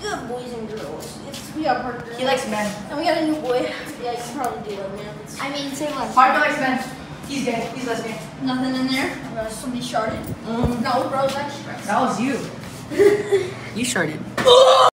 good, boys and girls? It's we are Parker. He likes men. and we got a new boy. Yeah, you probably do man. It's I mean, same one. Parker likes men. He's gay. He's lesbian. nothing in there. Uh, somebody sharded. Um, No, bro, that's that was you. you sharded.